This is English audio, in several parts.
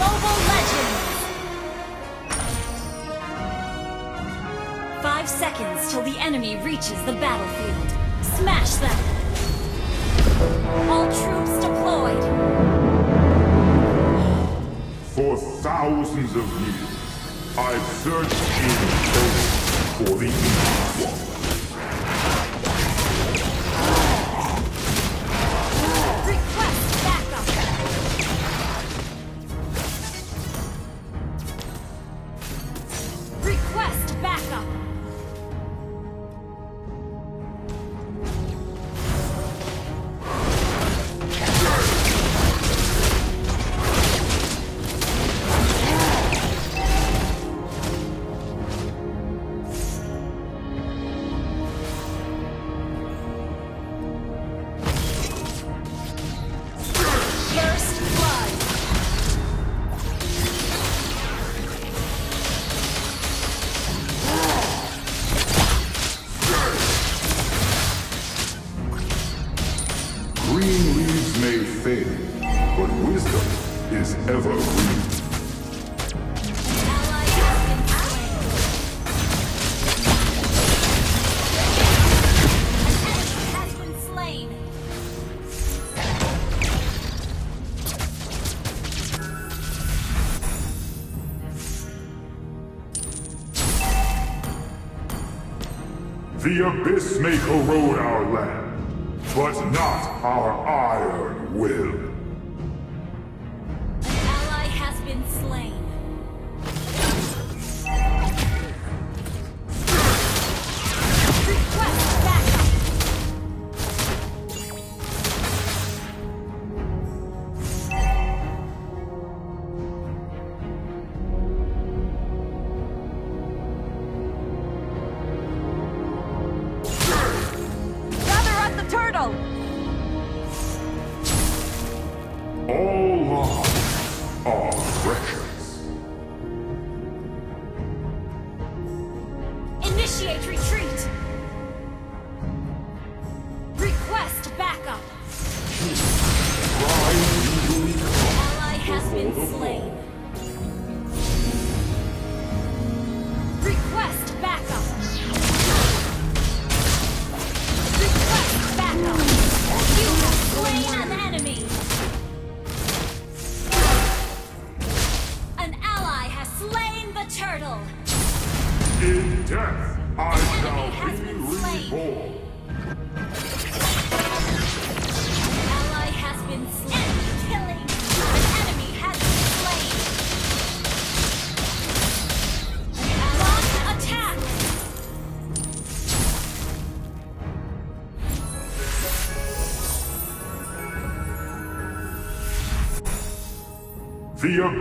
Mobile Legends! Five seconds till the enemy reaches the battlefield. Smash them! All troops deployed! For thousands of years, I've searched in for the Evil One. The Abyss may corrode our land, but not our iron will.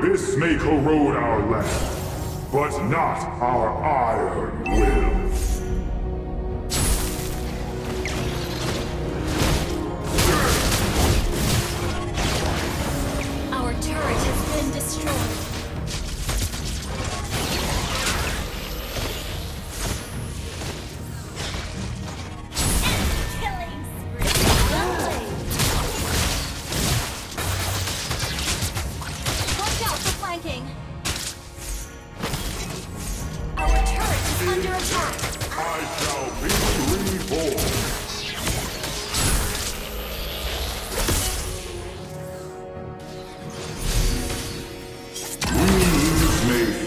This may corrode our land, but not our iron will. Our turret has been destroyed.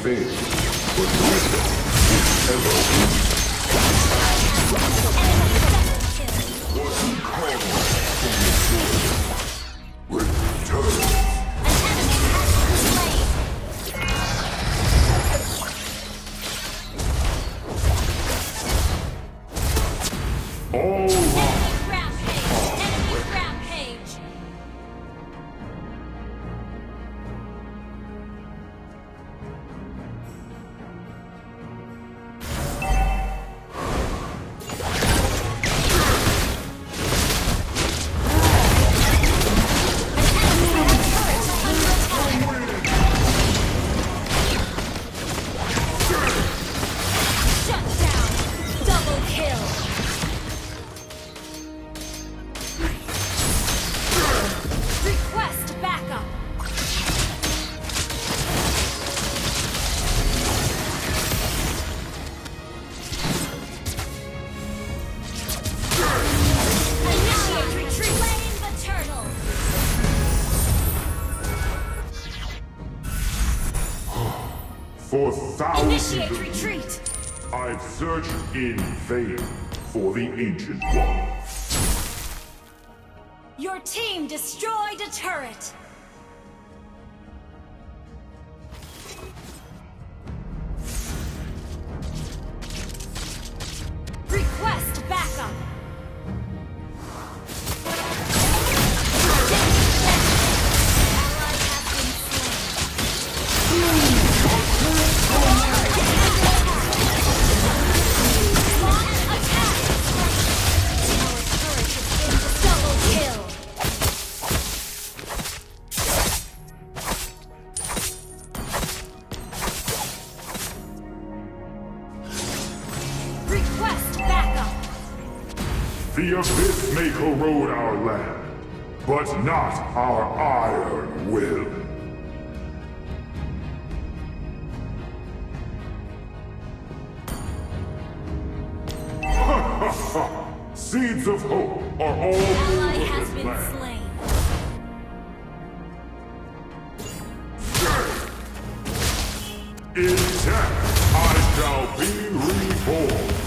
failed was the wisdom which ever For thousands Initiate retreat! I've searched in vain for the Ancient One. Your team destroyed a turret! The Abyss may corrode our land, but not our iron will. Seeds of hope are all Ally over has been land. slain. In death, I shall be reborn.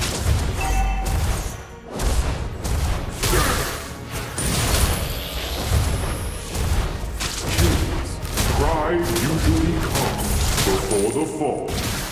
Before the fall.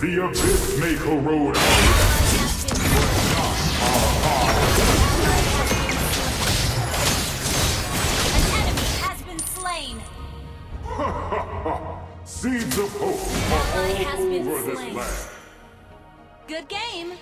The Abyss may corrode our Ally has been An enemy has been slain. seeds of hope are all has been over this land. Good game.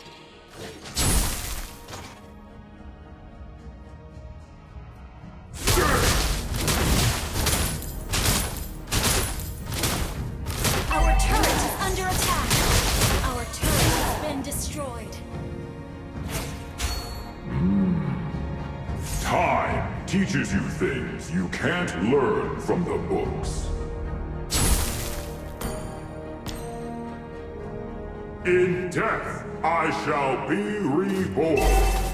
Things you can't learn from the books. In death, I shall be reborn.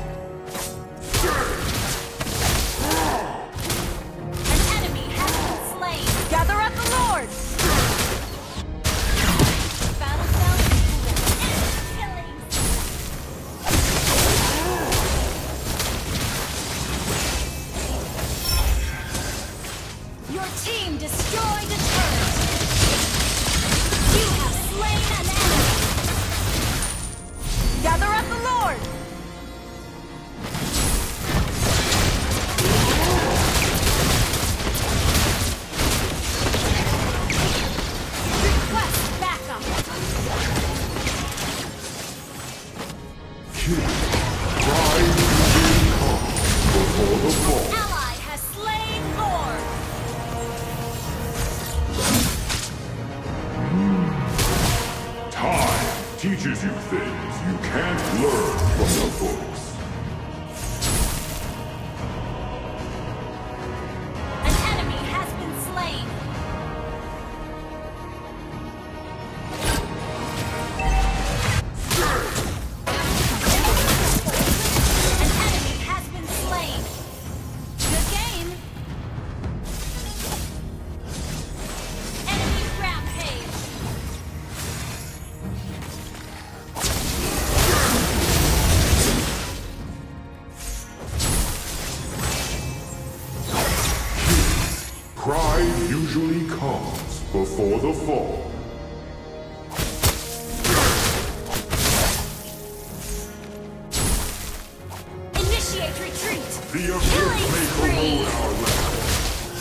The abyss may corrode our land,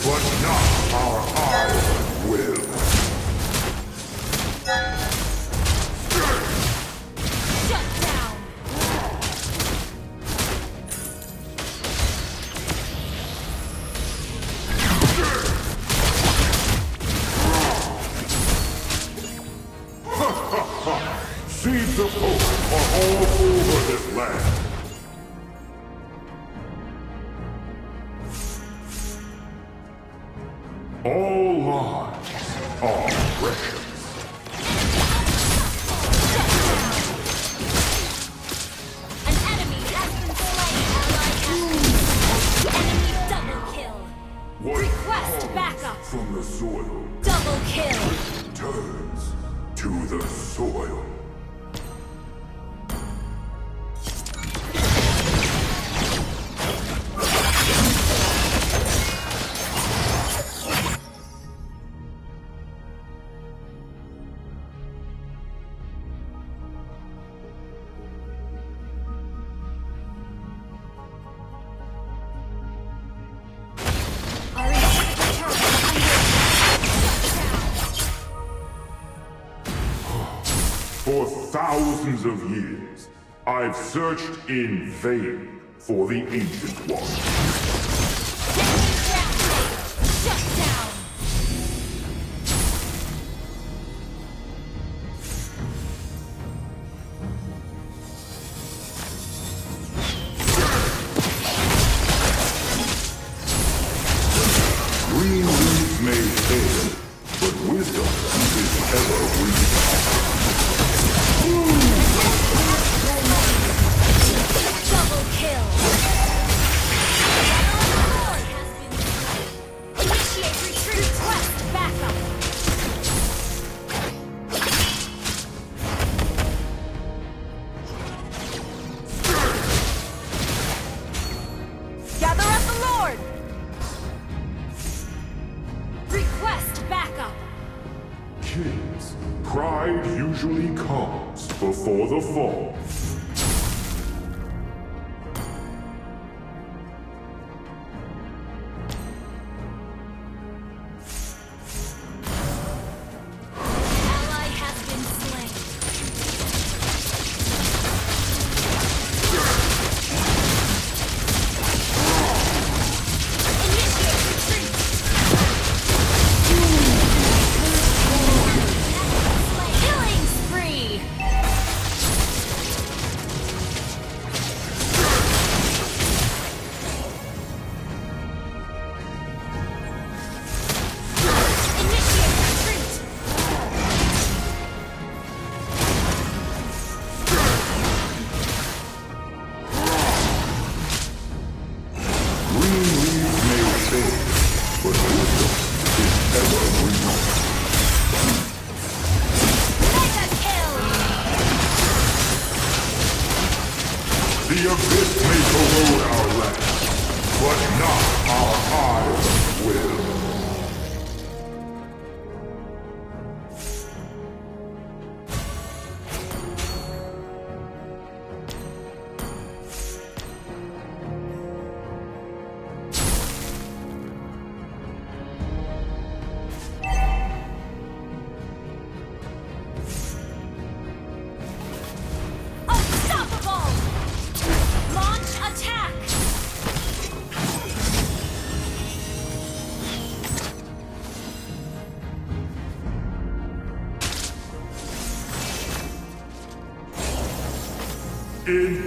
but not our eye will. thousands of years, I've searched in vain for the Ancient One.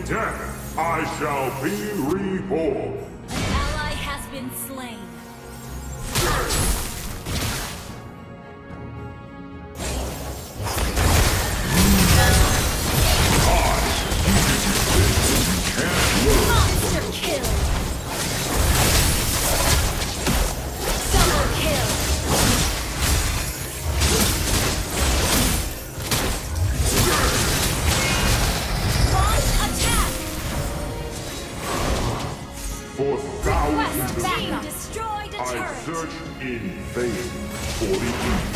Death, I shall be reborn. In vain for the evil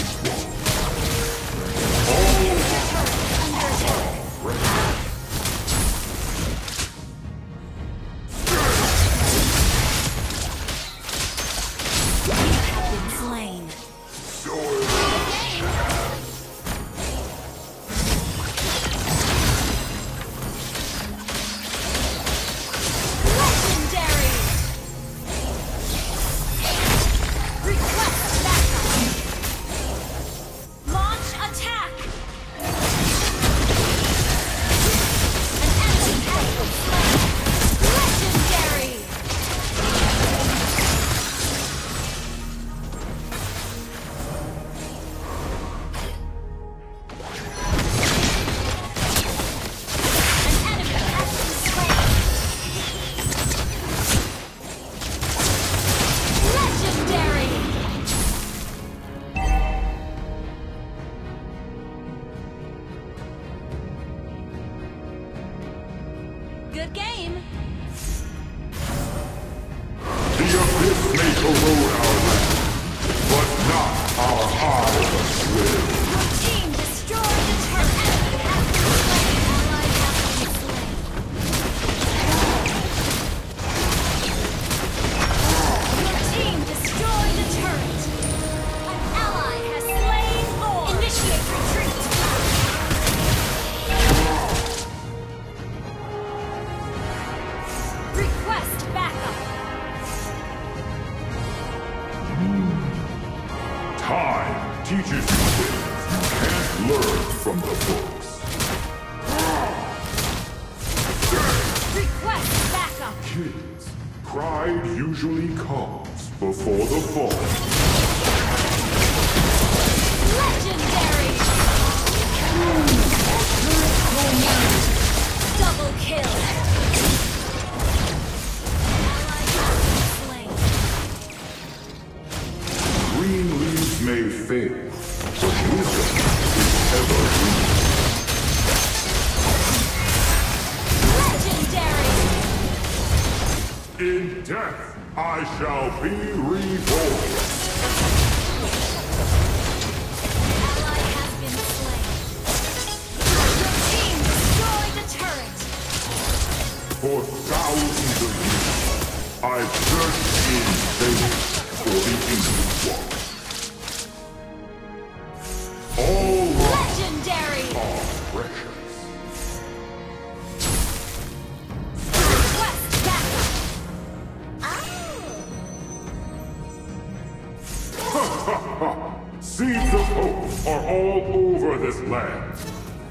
Good game. Teaches you things you can't learn from the books. Request backup. Kids, pride usually comes before the fall. Legendary! Double kill! In death, I shall be reborn. For thousands of years, I've searched in vain for the one.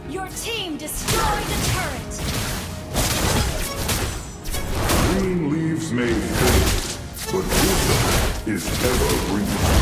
Your team destroyed the turret. Green leaves may fade, but wisdom is evergreen.